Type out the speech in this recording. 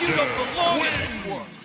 You don't belong in this world.